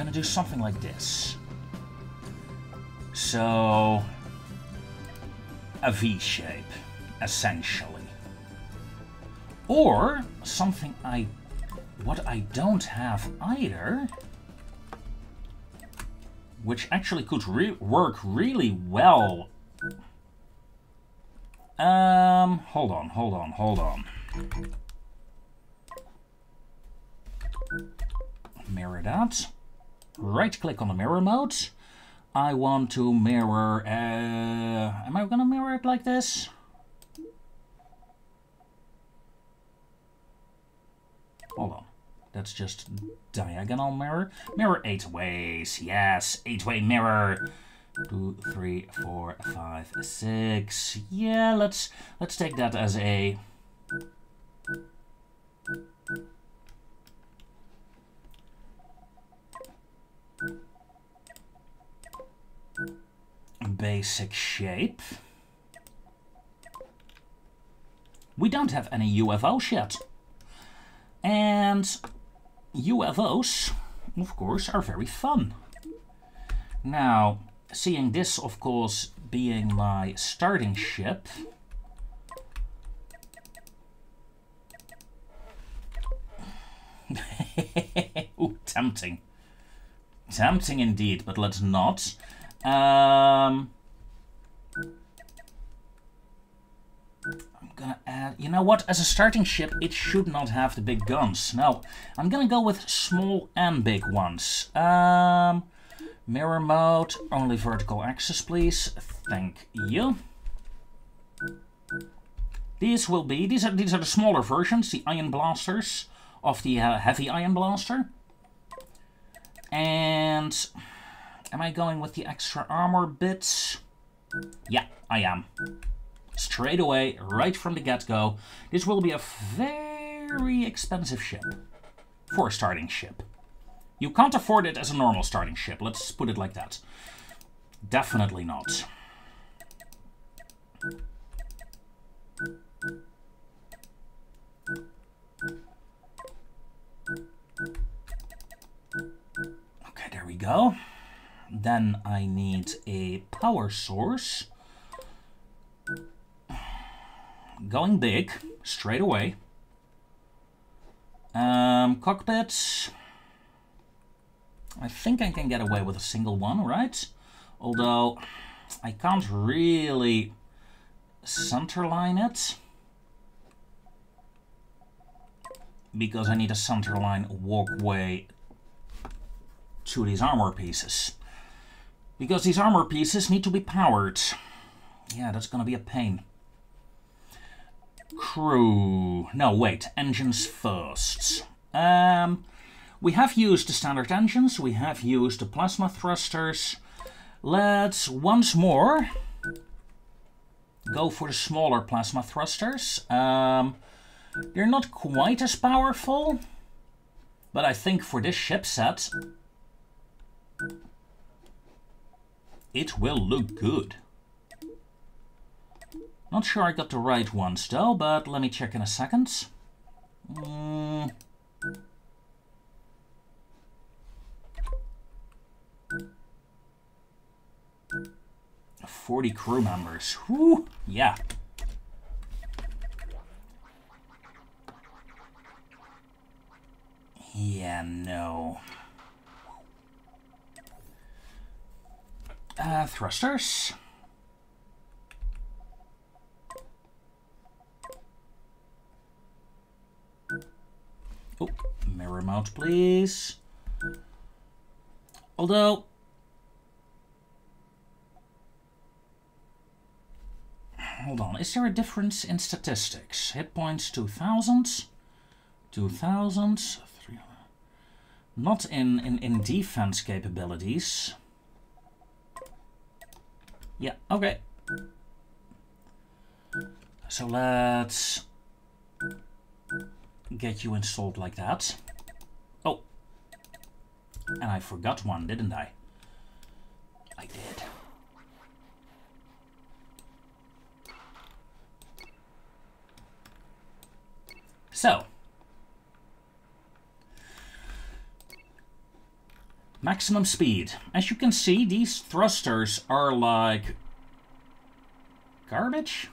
gonna do something like this. So, a V shape, essentially. Or something I, what I don't have either, which actually could re work really well. Um, hold on, hold on, hold on. Mirror that. Right click on the mirror mode. I want to mirror, uh, am I gonna mirror it like this? Hold on. That's just diagonal mirror. Mirror eight ways. Yes, eight-way mirror. Two, three, four, five, six. Yeah, let's let's take that as a basic shape. We don't have any UFOs yet. And UFOs, of course, are very fun. Now, seeing this, of course, being my starting ship... Ooh, tempting. Tempting indeed, but let's not. Um, I'm gonna add, you know what, as a starting ship, it should not have the big guns. No, I'm gonna go with small and big ones. Um, mirror mode, only vertical axis, please. Thank you. These will be, these are, these are the smaller versions, the ion blasters of the uh, heavy ion blaster. And Am I going with the extra armor bits? Yeah, I am. Straight away, right from the get-go, this will be a very expensive ship. For a starting ship. You can't afford it as a normal starting ship, let's put it like that. Definitely not. Okay, there we go. Then I need a power source. Going big, straight away. Um, cockpits. I think I can get away with a single one, right? Although, I can't really centerline it. Because I need a centerline walkway to these armor pieces. Because these armor pieces need to be powered. Yeah, that's gonna be a pain. Crew. No, wait. Engines first. Um, we have used the standard engines. We have used the plasma thrusters. Let's once more go for the smaller plasma thrusters. Um, they're not quite as powerful, but I think for this ship set, it will look good. Not sure I got the right ones though, but let me check in a second. Mm. Forty crew members. Whew, yeah. Yeah, no. Uh, thrusters. Oh, mirror mount, please. Although... Hold on, is there a difference in statistics? Hit points 2000, 2000, 300. Not in, in, in defense capabilities. Yeah, okay. So let's get you installed like that. Oh. And I forgot one, didn't I? I did. So. Maximum speed. As you can see, these thrusters are like... Garbage?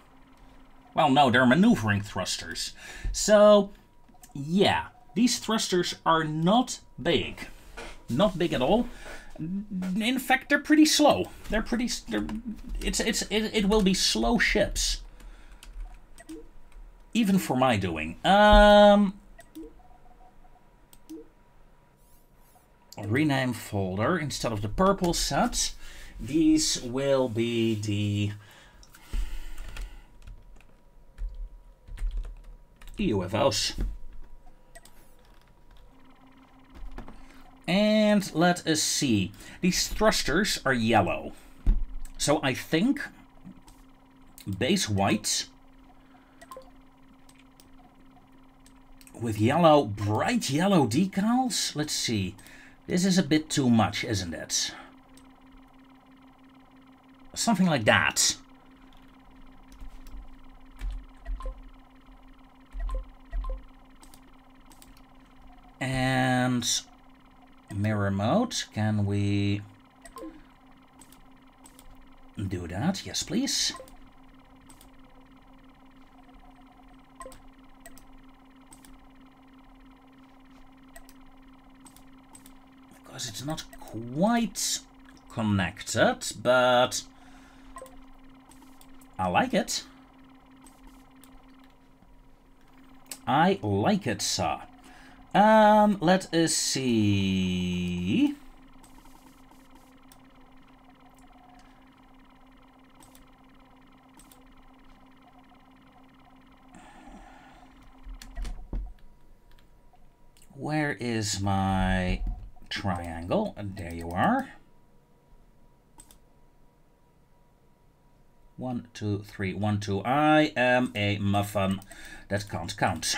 Well, no, they're maneuvering thrusters. So, yeah, these thrusters are not big. Not big at all. In fact, they're pretty slow. They're pretty... They're, it's, it's, it, it will be slow ships. Even for my doing. Um... rename folder instead of the purple set. These will be the UFOs. And let us see. These thrusters are yellow. So I think base white with yellow, bright yellow decals. Let's see. This is a bit too much, isn't it? Something like that. And mirror mode, can we do that? Yes, please. It's not quite connected, but I like it. I like it, sir. Um, let us see. Where is my triangle? And there you are. One, two, three, one, two. I am a muffin that can't count.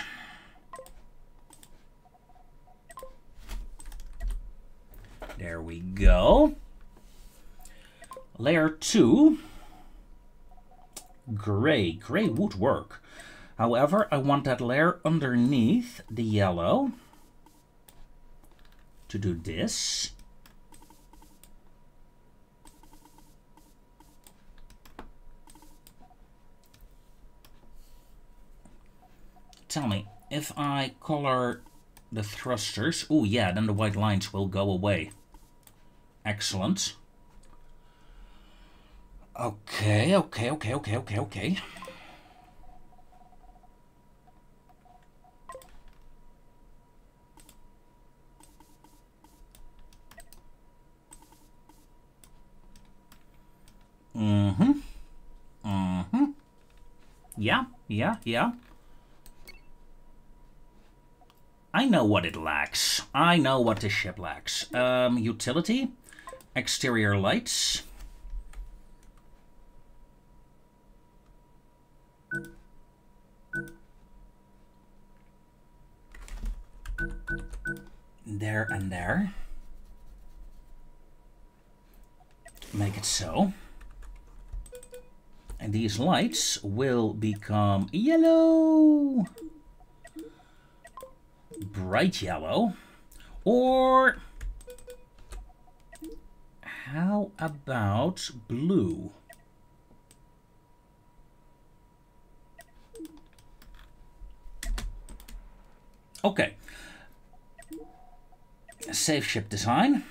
There we go. Layer 2. Gray. Gray would work. However, I want that layer underneath the yellow to do this. Tell me, if I color the thrusters, oh yeah, then the white lines will go away. Excellent. Okay, okay, okay, okay, okay, okay. Mm-hmm. Mm-hmm. Yeah, yeah, yeah. I know what it lacks. I know what this ship lacks. Um, utility? exterior lights. There and there. Make it so. And these lights will become yellow. Bright yellow. Or how about blue? Okay. Save ship design.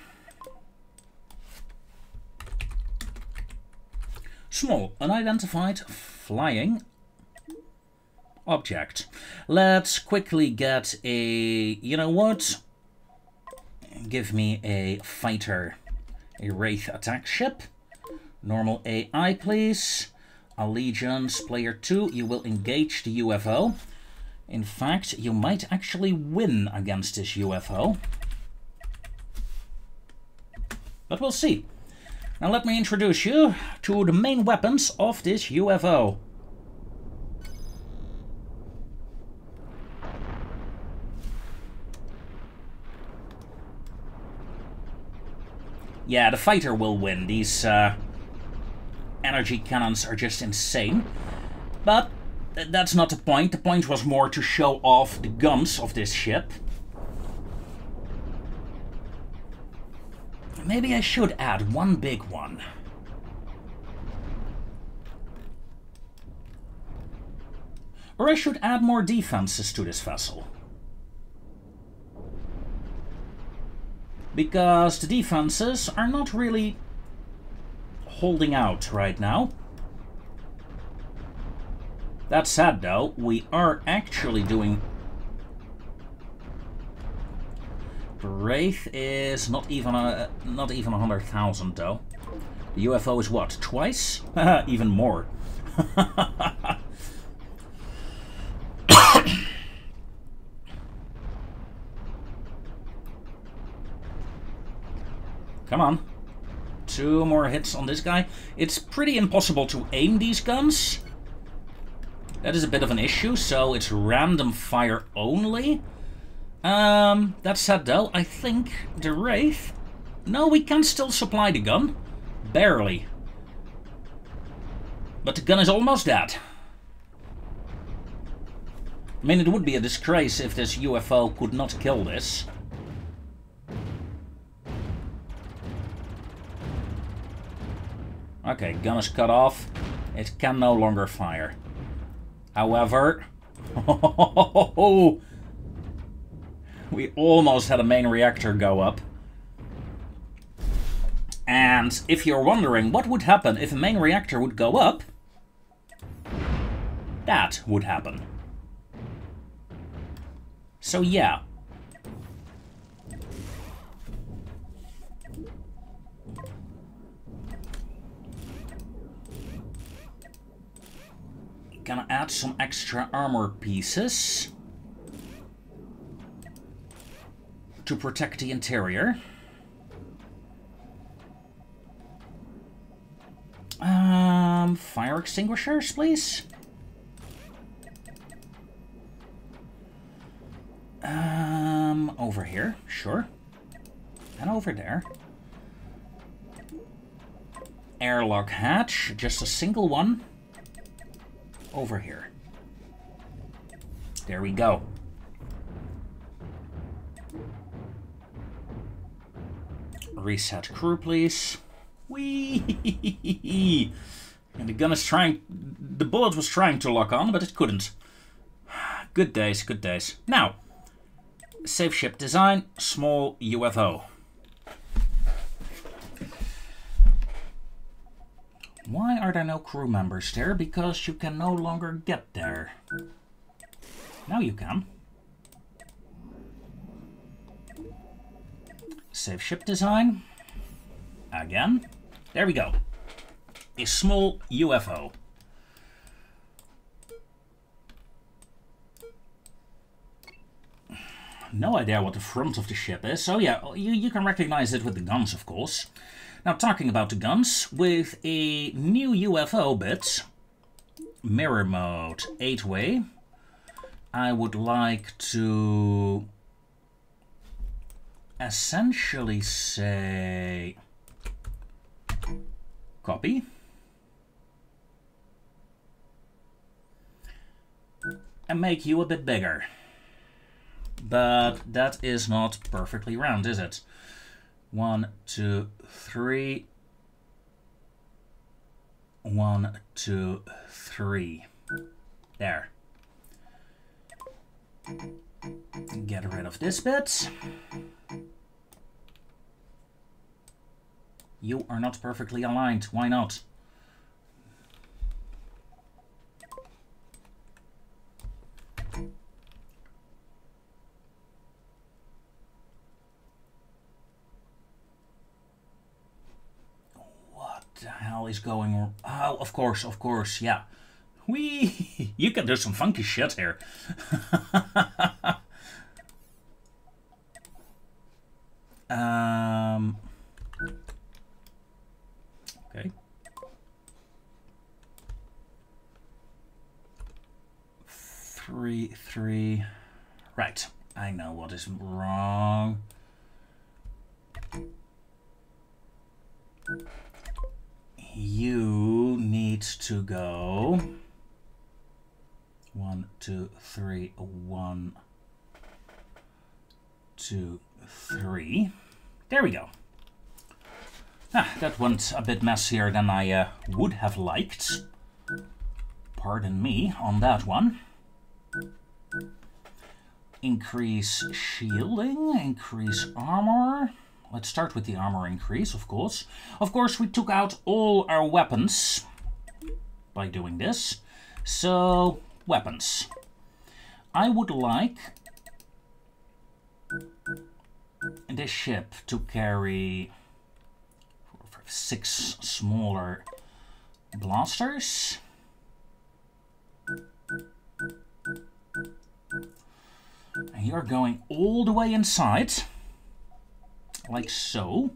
Small, unidentified, flying object. Let's quickly get a... You know what? Give me a fighter a Wraith attack ship. Normal AI, please. Allegiance, player 2, you will engage the UFO. In fact, you might actually win against this UFO. But we'll see. Now let me introduce you to the main weapons of this UFO. Yeah, the fighter will win. These uh, energy cannons are just insane. But that's not the point. The point was more to show off the guns of this ship. Maybe I should add one big one. Or I should add more defenses to this vessel. Because the defenses are not really holding out right now. That said, though, we are actually doing... Wraith is not even a not even a hundred thousand though. The UFO is what twice? even more. Come on. Two more hits on this guy. It's pretty impossible to aim these guns. That is a bit of an issue, so it's random fire only. Um, that said though, I think the Wraith... No, we can still supply the gun. Barely. But the gun is almost dead. I mean, it would be a disgrace if this UFO could not kill this. Okay, gun is cut off. It can no longer fire. However... we almost had a main reactor go up. And if you're wondering what would happen if a main reactor would go up, that would happen. So yeah, Gonna add some extra armor pieces to protect the interior. Um, fire extinguishers, please. Um, over here, sure. And over there. Airlock hatch, just a single one over here. There we go. Reset crew, please. Whee! And the gun is trying... The bullet was trying to lock on, but it couldn't. Good days, good days. Now, safe ship design, small UFO. Why are there no crew members there? Because you can no longer get there. Now you can. Save ship design. Again. There we go. A small UFO. No idea what the front of the ship is. So yeah, you, you can recognize it with the guns, of course. Now, talking about the guns, with a new UFO bit, mirror mode 8-way, I would like to essentially say copy. And make you a bit bigger. But that is not perfectly round, is it? One, two, three. One, two, three. There. Get rid of this bit. You are not perfectly aligned. Why not? hell is going... Oh, of course, of course, yeah. We, you can do some funky shit here. um... Okay. Three. Right, I know what is wrong you need to go one, two, three, one, two, three. There we go. Ah, that went a bit messier than I uh, would have liked. Pardon me on that one. Increase shielding, increase armor. Let's start with the armor increase, of course. Of course, we took out all our weapons by doing this. So, weapons. I would like this ship to carry six smaller blasters. And you're going all the way inside, like so.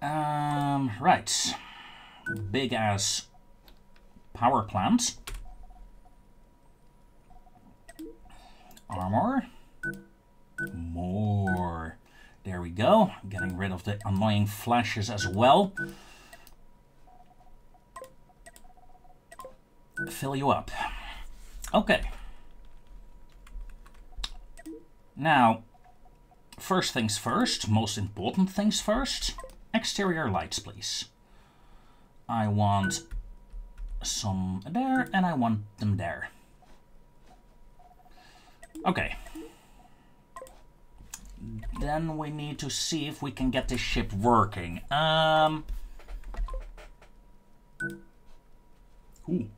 Um, right. Big ass power plant. Armor. More. There we go. Getting rid of the annoying flashes as well. Fill you up. Okay. Now, first things first, most important things first. Exterior lights, please. I want some there, and I want them there. Okay. Then we need to see if we can get this ship working. Um... Ooh.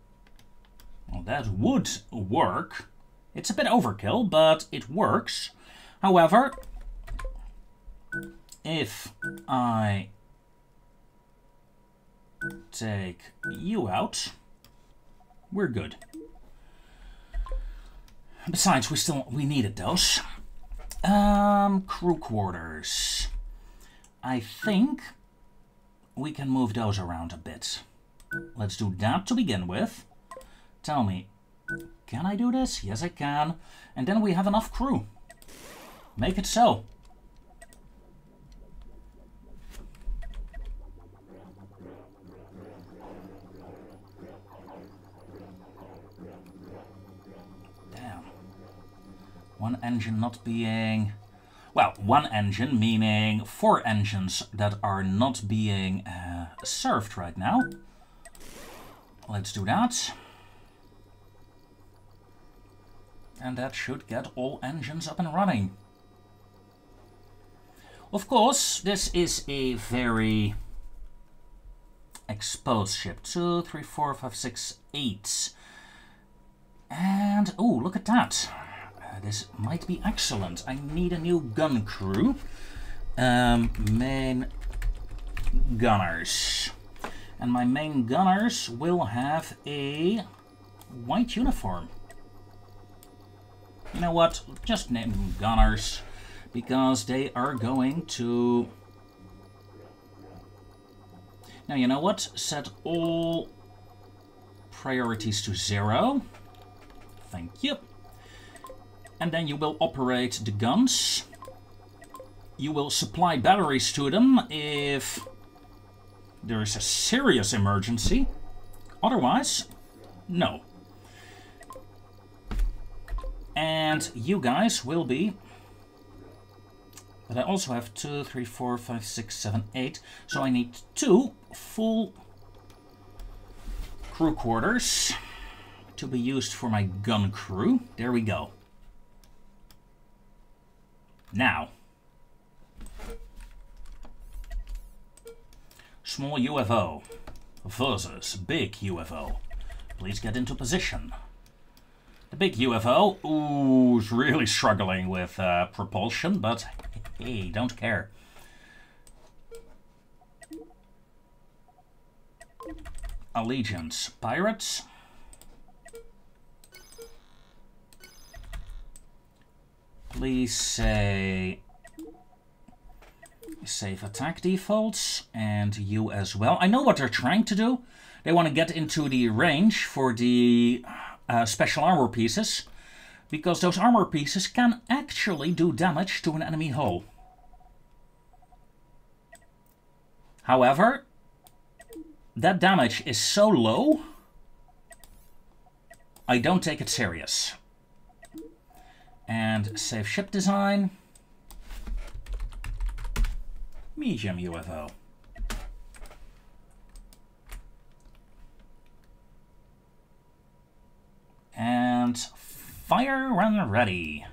Well, that would work. It's a bit overkill, but it works. However, if I take you out, we're good. Besides, we still we needed those. Um, crew quarters. I think we can move those around a bit. Let's do that to begin with. Tell me, can I do this? Yes, I can. And then we have enough crew. Make it so. Damn. One engine not being... Well, one engine meaning four engines that are not being uh, served right now. Let's do that. And that should get all engines up and running. Of course, this is a very exposed ship. Two, three, four, five, six, eight. And, oh, look at that this might be excellent. I need a new gun crew. Um, main gunners. And my main gunners will have a white uniform. You know what? Just name them gunners. Because they are going to... Now, you know what? Set all priorities to zero. Thank you and then you will operate the guns. You will supply batteries to them if there is a serious emergency. Otherwise, no. And you guys will be... But I also have two, three, four, five, six, seven, eight. So I need two full crew quarters to be used for my gun crew. There we go. Now, small UFO versus big UFO. Please get into position. The big UFO, ooh, is really struggling with uh, propulsion, but hey, don't care. Allegiance Pirates. Please say save attack defaults and you as well. I know what they're trying to do. They want to get into the range for the uh, special armor pieces, because those armor pieces can actually do damage to an enemy hull. However, that damage is so low, I don't take it serious. And save ship design. Medium UFO. And fire when ready.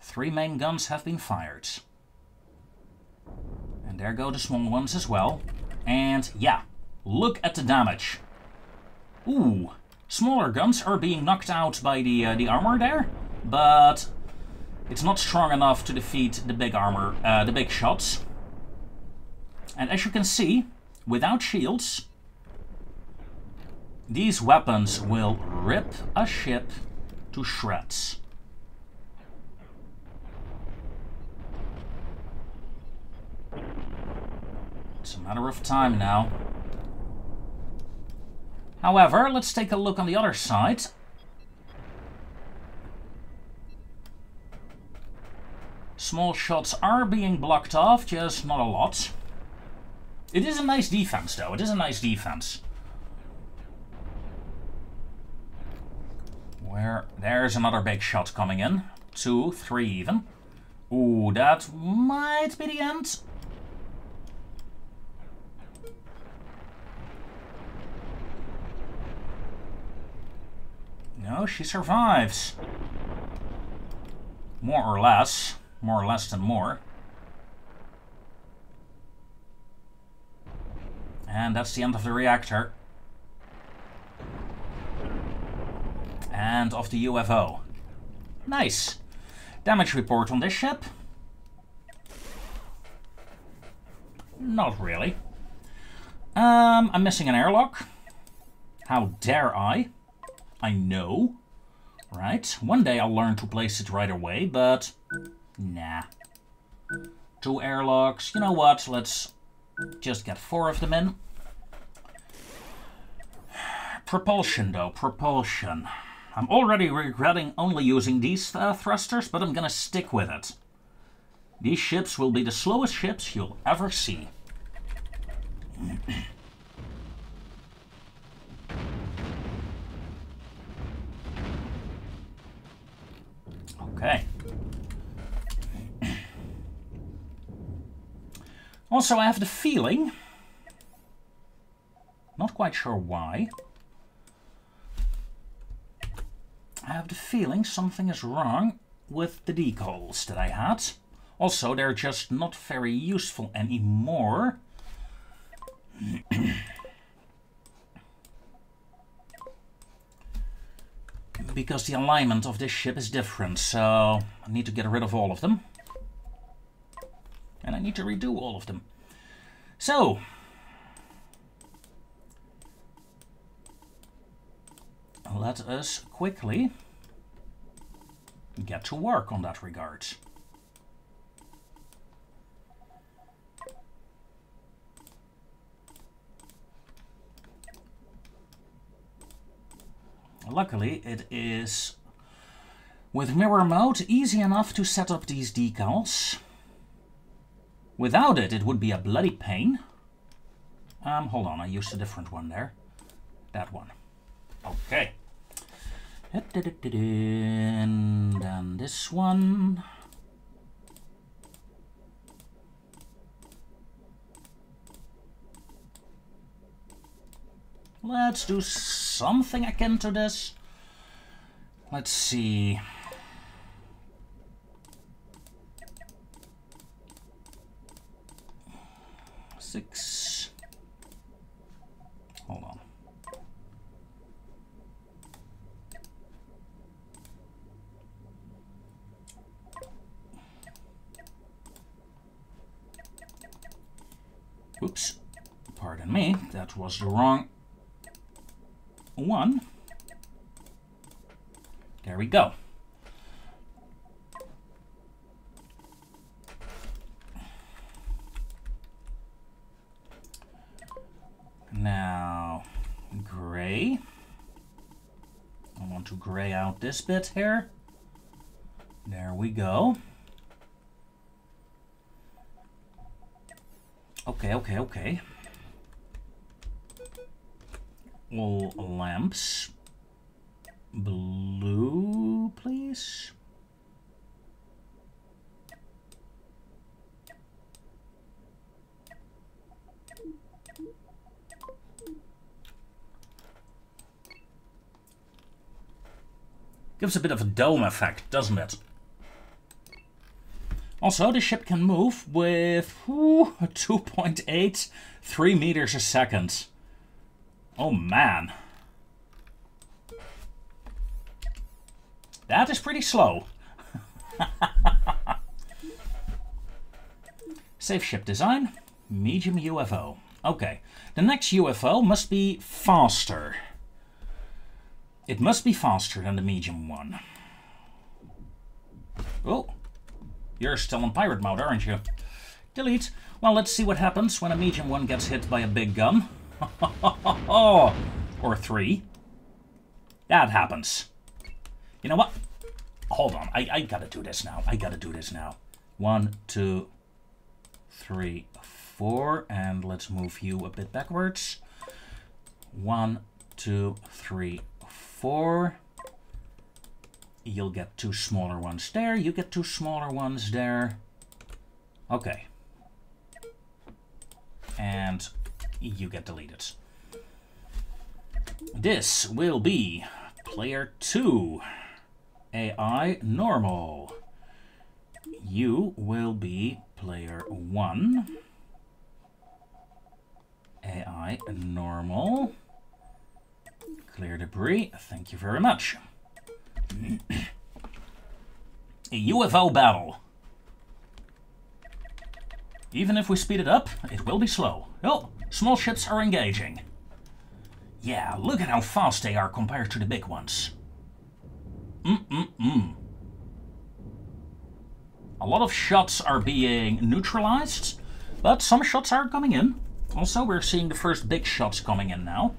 Three main guns have been fired. And there go the small ones as well. And yeah, look at the damage. Ooh, smaller guns are being knocked out by the, uh, the armor there, but it's not strong enough to defeat the big armor, uh, the big shots. And as you can see, without shields, these weapons will rip a ship to shreds. It's a matter of time now. However, let's take a look on the other side. Small shots are being blocked off, just not a lot. It is a nice defense, though. It is a nice defense. There's another big shot coming in. Two, three even. Ooh, that might be the end. No, she survives. More or less. More or less than more. And that's the end of the reactor. And of the UFO. Nice. Damage report on this ship? Not really. Um, I'm missing an airlock. How dare I? I know. Right, one day I'll learn to place it right away, but nah. Two airlocks, you know what, let's just get four of them in. Propulsion though, propulsion. I'm already regretting only using these uh, thrusters, but I'm gonna stick with it. These ships will be the slowest ships you'll ever see. Okay. Also, I have the feeling, not quite sure why, I have the feeling something is wrong with the decals that I had. Also, they're just not very useful anymore. because the alignment of this ship is different, so I need to get rid of all of them. And I need to redo all of them. So, let us quickly get to work on that regard. Luckily, it is, with mirror mode, easy enough to set up these decals. Without it, it would be a bloody pain. Um, hold on, I used a different one there. That one. Okay. And then this one. Let's do something akin to this. Let's see. Six. Hold on. Oops. Pardon me, that was the wrong one. There we go. Now, gray. I want to gray out this bit here. There we go. Okay, okay, okay lamps. Blue, please. Gives a bit of a dome effect, doesn't it? Also, the ship can move with 2.83 meters a second. Oh man. That is pretty slow. Safe ship design, medium UFO. Okay, the next UFO must be faster. It must be faster than the medium one. Oh, you're still in pirate mode, aren't you? Delete. Well, let's see what happens when a medium one gets hit by a big gun. or three. That happens. You know what? Hold on. I, I gotta do this now. I gotta do this now. One, two, three, four. And let's move you a bit backwards. One, two, three, four. You'll get two smaller ones there. You get two smaller ones there. Okay. And you get deleted. This will be player 2. AI normal. You will be player 1. AI normal. Clear debris. Thank you very much. A UFO battle. Even if we speed it up, it will be slow. Oh, small ships are engaging. Yeah, look at how fast they are compared to the big ones. Mm-mm-mm. A lot of shots are being neutralized, but some shots are coming in. Also, we're seeing the first big shots coming in now.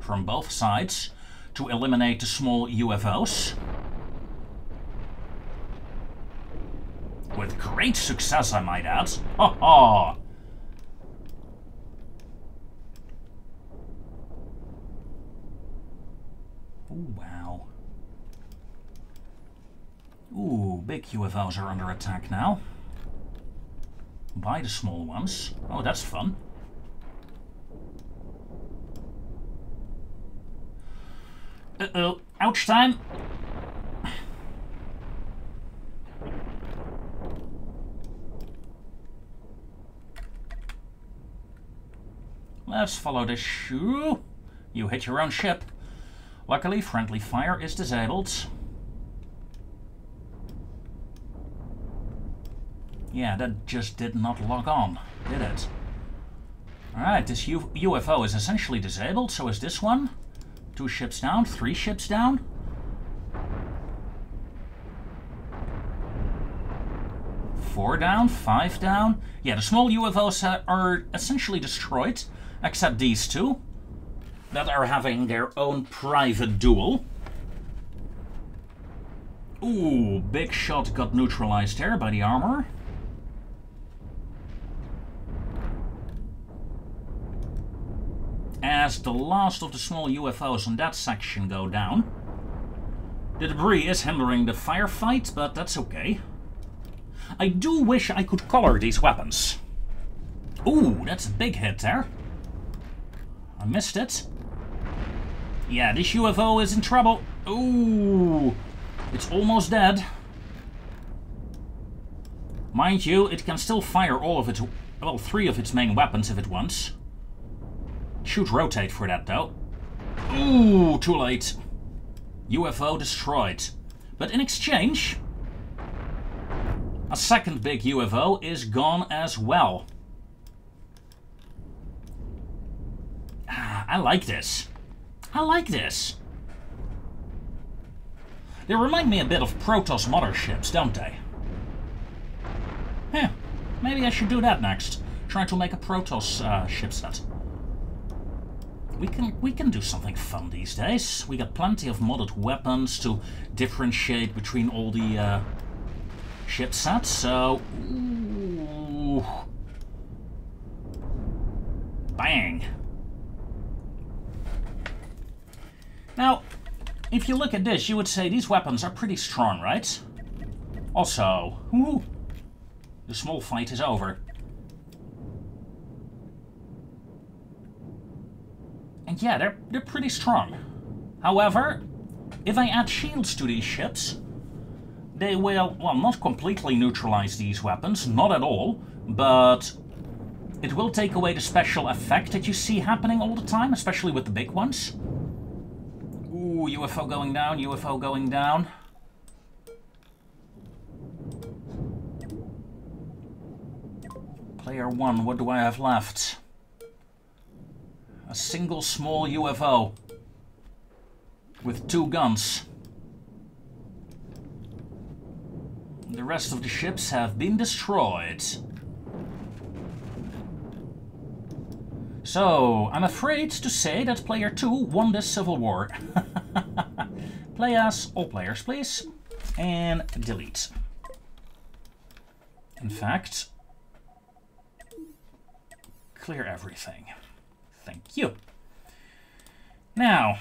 From both sides to eliminate the small UFOs. With great success, I might add. Ha ha! Ooh, wow. Ooh, big UFOs are under attack now. By the small ones. Oh, that's fun. Uh-oh. Ouch time! Let's follow this shoe. You hit your own ship. Luckily, friendly fire is disabled. Yeah, that just did not log on, did it? Alright, this U UFO is essentially disabled, so is this one. Two ships down, three ships down. Four down, five down. Yeah, the small UFOs are essentially destroyed, except these two that are having their own private duel. Ooh, big shot got neutralized there by the armor. As the last of the small UFOs in that section go down. The debris is hindering the firefight, but that's okay. I do wish I could color these weapons. Ooh, that's a big hit there. I missed it. Yeah, this UFO is in trouble. Ooh, it's almost dead. Mind you, it can still fire all of its, well, three of its main weapons if it wants. Should rotate for that, though. Ooh, too late. UFO destroyed. But in exchange, a second big UFO is gone as well. Ah, I like this. I like this. They remind me a bit of Protoss motherships, don't they? Yeah, maybe I should do that next. Try to make a Protoss uh, ship set. We can we can do something fun these days. We got plenty of modded weapons to differentiate between all the uh, ship sets. So, ooh. bang. Now, if you look at this, you would say these weapons are pretty strong, right? Also, the small fight is over. And yeah, they're, they're pretty strong. However, If I add shields to these ships, they will, well, not completely neutralize these weapons, not at all, but it will take away the special effect that you see happening all the time, especially with the big ones. Ooh, UFO going down, UFO going down. Player one, what do I have left? A single small UFO with two guns. The rest of the ships have been destroyed. So, I'm afraid to say that player 2 won this civil war. Play as all players, please. And delete. In fact, clear everything. Thank you. Now,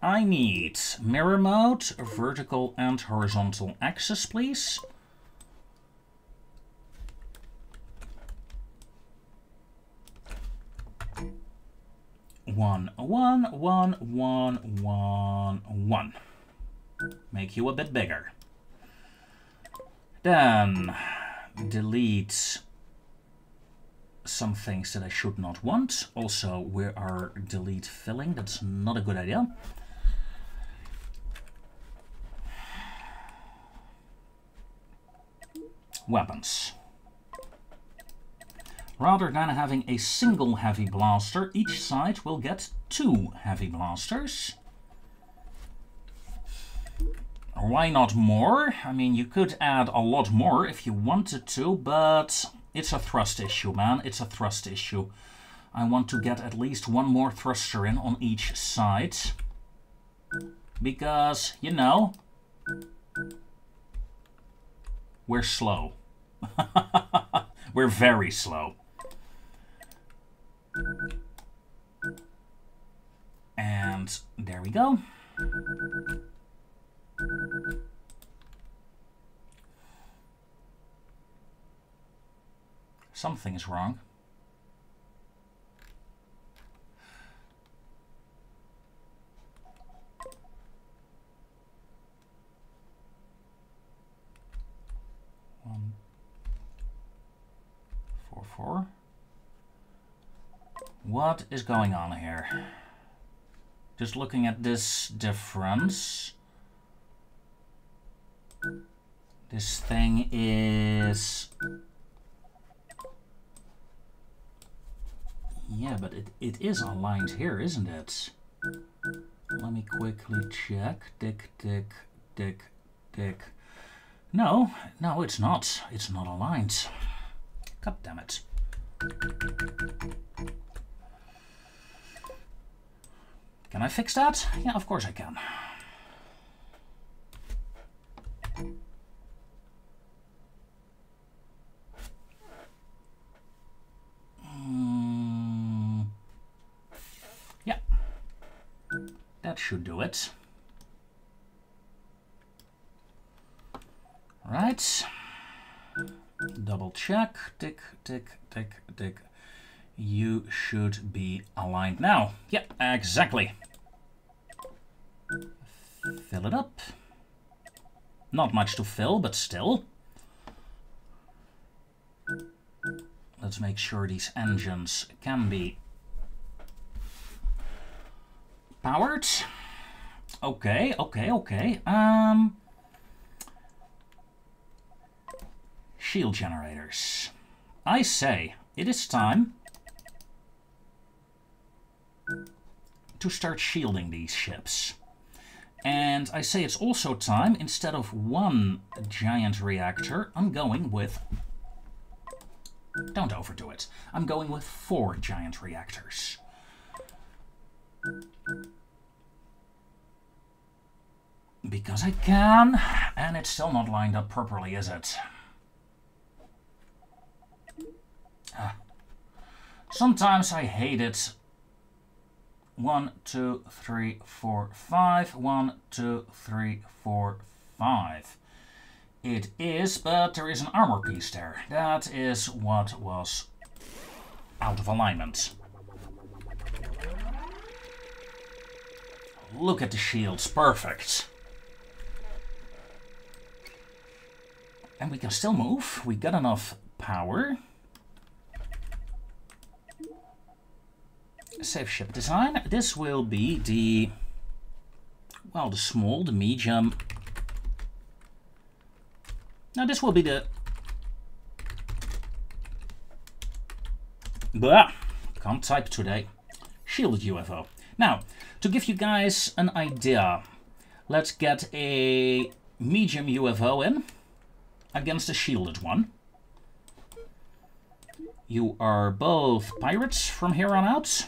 I need mirror mode, vertical and horizontal axis, please. One, one, one, one, one, one. Make you a bit bigger. Then delete some things that I should not want. Also, we are delete filling. That's not a good idea. Weapons. Rather than having a single heavy blaster, each side will get two heavy blasters. Why not more? I mean, you could add a lot more if you wanted to, but it's a thrust issue, man. It's a thrust issue. I want to get at least one more thruster in on each side. Because, you know, we're slow. we're very slow. And there we go. Something is wrong. One, four, four. What is going on here? Just looking at this difference. This thing is Yeah, but it, it is aligned here, isn't it? Let me quickly check. Tick, tick, tick, tick. No, no, it's not. It's not aligned. God damn it. Can I fix that? Yeah, of course I can. Mm. Yeah. That should do it. Right. Double check. Tick, tick, tick, tick. You should be aligned now. Yep, exactly. Fill it up. Not much to fill, but still. Let's make sure these engines can be Powered. Okay, okay, okay. Um, shield generators. I say, it is time to start shielding these ships. And I say it's also time, instead of one giant reactor, I'm going with... Don't overdo it. I'm going with four giant reactors. Because I can, and it's still not lined up properly, is it? Ah. Sometimes I hate it. One, two, three, four, five. One, two, three, four, five. It is, but there is an armor piece there. That is what was out of alignment. look at the shields. Perfect. And we can still move. We got enough power. Save ship design. This will be the... Well, the small, the medium. Now this will be the... Blah! Can't type today. Shielded UFO. Now, to give you guys an idea, let's get a medium UFO in against a shielded one. You are both pirates from here on out,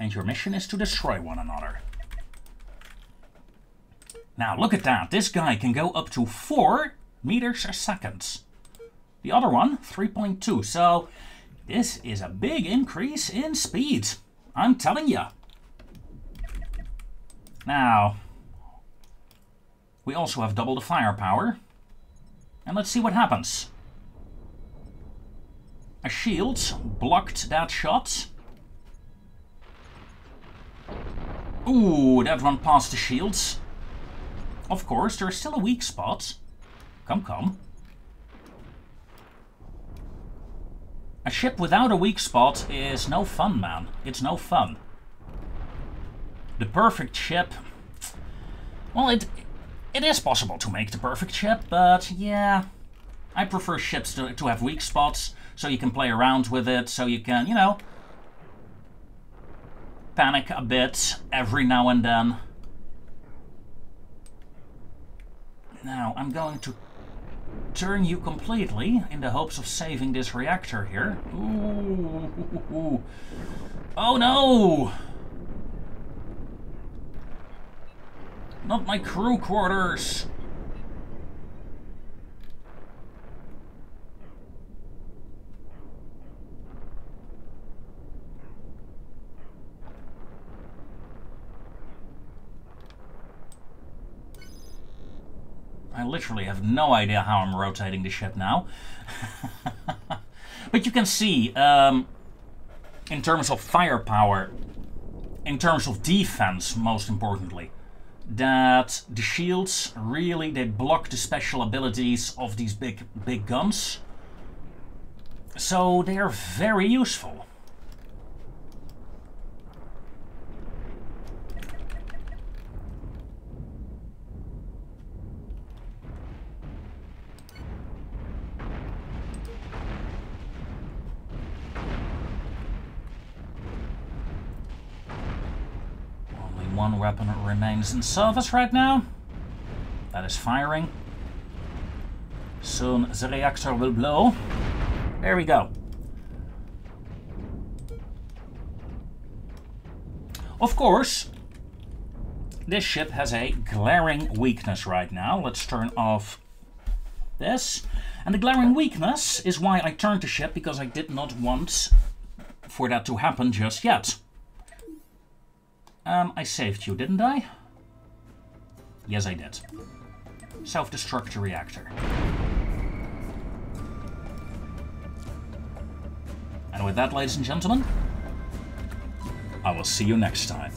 and your mission is to destroy one another. Now, look at that. This guy can go up to 4 meters a second. The other one, 3.2. So, this is a big increase in speed. I'm telling you. Now, we also have double the firepower. And let's see what happens. A shield blocked that shot. Ooh, that one past the shields. Of course, there's still a weak spot. Come, come. A ship without a weak spot is no fun, man. It's no fun. The perfect ship... Well, it, it is possible to make the perfect ship, but yeah... I prefer ships to, to have weak spots, so you can play around with it, so you can, you know... Panic a bit every now and then. Now, I'm going to turn you completely in the hopes of saving this reactor here. Ooh. Oh no! Not my crew quarters! I literally have no idea how I'm rotating the ship now. but you can see, um, in terms of firepower, in terms of defense, most importantly, that the shields really, they block the special abilities of these big, big guns. So they are very useful. One weapon remains in service right now. That is firing. Soon the reactor will blow. There we go. Of course, this ship has a glaring weakness right now. Let's turn off this. And the glaring weakness is why I turned the ship, because I did not want for that to happen just yet. Um, I saved you, didn't I? Yes, I did. Self-destruct reactor. And with that, ladies and gentlemen, I will see you next time.